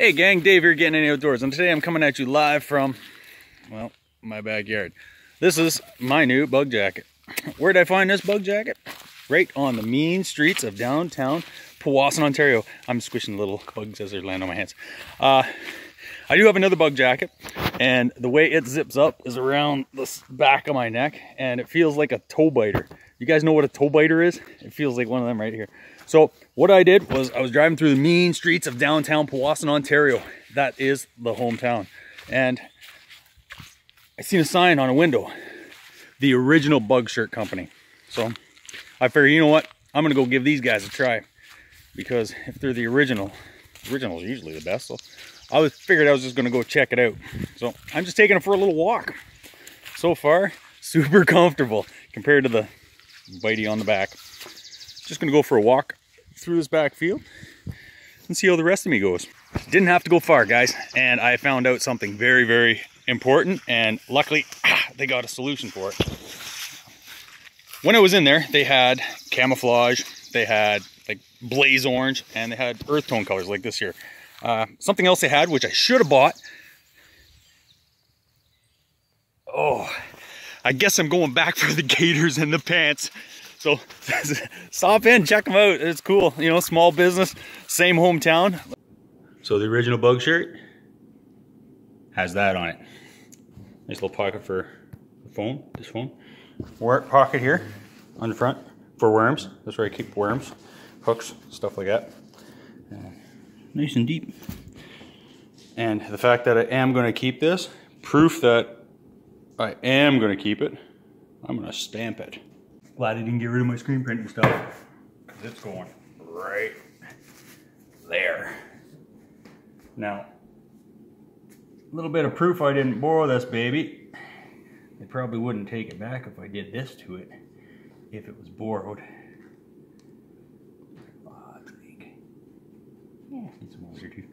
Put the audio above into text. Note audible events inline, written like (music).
Hey gang, Dave here Gettenany outdoors and today I'm coming at you live from, well, my backyard. This is my new bug jacket. Where did I find this bug jacket? Right on the mean streets of downtown Powassan, Ontario. I'm squishing little bugs as they land on my hands. Uh, I do have another bug jacket and the way it zips up is around the back of my neck and it feels like a toe biter. You guys know what a toe biter is? It feels like one of them right here. So what I did was I was driving through the mean streets of downtown Powassan, Ontario. That is the hometown. And I seen a sign on a window, the original Bug Shirt Company. So I figured, you know what? I'm gonna go give these guys a try because if they're the original, original is usually the best. So I was figured I was just gonna go check it out. So I'm just taking it for a little walk. So far, (laughs) super comfortable compared to the bitey on the back. Just gonna go for a walk through this back field and see how the rest of me goes. Didn't have to go far, guys, and I found out something very, very important, and luckily, ah, (clears throat) they got a solution for it. When I was in there, they had camouflage, they had like blaze orange, and they had earth tone colors like this here. Uh, something else they had, which I should have bought. Oh, I guess I'm going back for the gaiters and the pants. So (laughs) stop in, check them out. It's cool. You know, small business, same hometown. So the original bug shirt has that on it. Nice little pocket for the phone, this phone. Work pocket here on the front for worms. That's where I keep worms, hooks, stuff like that. Uh, nice and deep. And the fact that I am going to keep this, proof that I am to keep it, I'm to stamp it. Glad I didn't get rid of my screen printing stuff. It's going right there. Now, a little bit of proof I didn't borrow this baby. They probably wouldn't take it back if I did this to it, if it was borrowed. Oh, Yeah, too.